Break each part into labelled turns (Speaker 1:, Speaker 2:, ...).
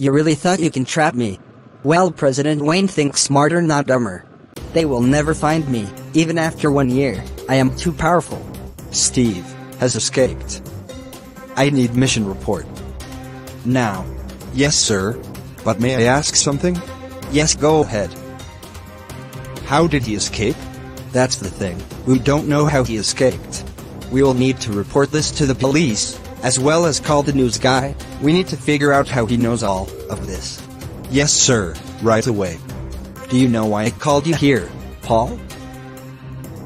Speaker 1: You really thought you can trap me? Well, President Wayne thinks smarter, not dumber. They will never find me, even after one year. I am too powerful.
Speaker 2: Steve has escaped. I need mission report. Now.
Speaker 3: Yes, sir. But may I ask something?
Speaker 2: Yes, go ahead.
Speaker 3: How did he escape?
Speaker 2: That's the thing. We don't know how he escaped. We will need to report this to the police, as well as call the news guy. We need to figure out how he knows all of this.
Speaker 3: Yes, sir. Right away.
Speaker 2: Do you know why I called you here, Paul?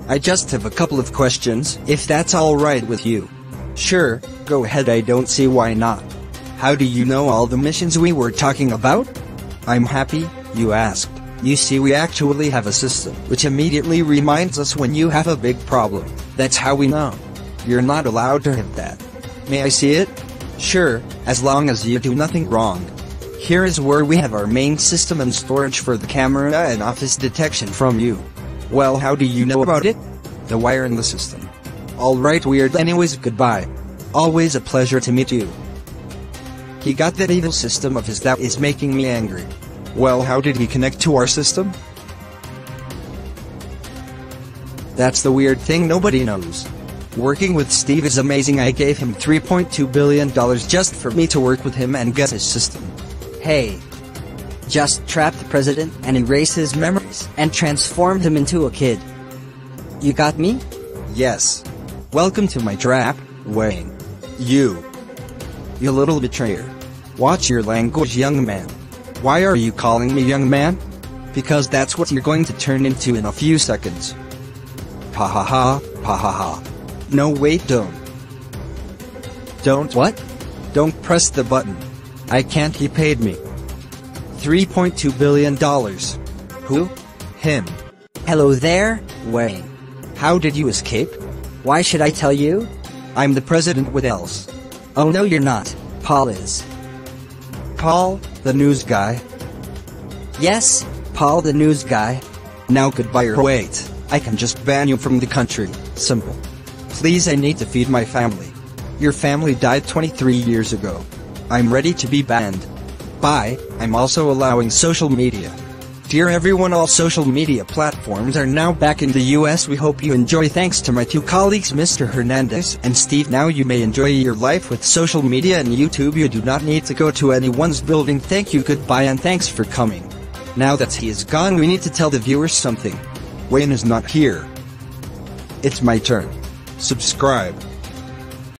Speaker 2: I just have a couple of questions, if that's alright with you. Sure, go ahead, I don't see why not. How do you know all the missions we were talking about? I'm happy, you asked. You see, we actually have a system which immediately reminds us when you have a big problem. That's how we know. You're not allowed to have that. May I see it? Sure, as long as you do nothing wrong. Here is where we have our main system and storage for the camera and office detection from you. Well, how do you know about it? The wire in the system. Alright, weird. Anyways, goodbye. Always a pleasure to meet you. He got that evil system of his that is making me angry.
Speaker 3: Well, how did he connect to our system?
Speaker 2: That's the weird thing nobody knows. Working with Steve is amazing. I gave him $3.2 billion just for me to work with him and get his system.
Speaker 1: Hey. Just trap the president and erase his memories and transform him into a kid. You got me?
Speaker 2: Yes. Welcome to my trap, Wayne. You. You little betrayer. Watch your language, young man. Why are you calling me young man? Because that's what you're going to turn into in a few seconds. Ha ha ha, ha ha ha. No wait, don't. Don't
Speaker 1: what?
Speaker 2: Don't press the button. I can't, he paid me. $3.2 billion. Who? Him.
Speaker 1: Hello there, Wayne.
Speaker 2: How did you escape?
Speaker 1: Why should I tell you?
Speaker 2: I'm the president with else.
Speaker 1: Oh no you're not, Paul is.
Speaker 2: Paul, the news guy?
Speaker 1: Yes, Paul the news guy.
Speaker 2: Now goodbye or wait, I can just ban you from the country, simple. Please I need to feed my family. Your family died 23 years ago. I'm ready to be banned. Bye, I'm also allowing social media. Dear everyone all social media platforms are now back in the US we hope you enjoy thanks to my two colleagues Mr. Hernandez and Steve now you may enjoy your life with social media and YouTube you do not need to go to anyone's building thank you goodbye and thanks for coming. Now that he is gone we need to tell the viewers something. Wayne is not here. It's my turn.
Speaker 3: Subscribe.